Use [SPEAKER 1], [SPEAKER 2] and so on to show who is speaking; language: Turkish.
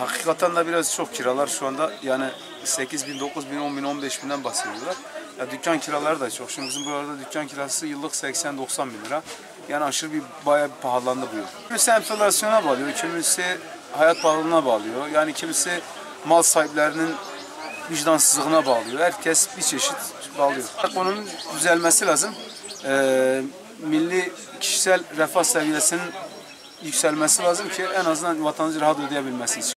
[SPEAKER 1] Hakikaten de biraz çok kiralar şu anda yani 8 bin, 9 bin, 10 bin, 15 binden bahsediyorlar. Ya dükkan kiraları da çok. Şimdi bizim buralarda dükkan kirası yıllık 80-90 bin lira. Yani aşırı bir bayağı bir pahalandı bu yıl. Kimisi enflasyona bağlıyor, kimisi hayat pahalılığına bağlıyor. Yani kimisi mal sahiplerinin vicdansızlığına bağlıyor. Herkes bir çeşit bağlıyor. Bunun düzelmesi lazım. Ee, milli kişisel refah seviyesinin yükselmesi lazım ki en azından vatandaşı rahat ödeyebilmesi için.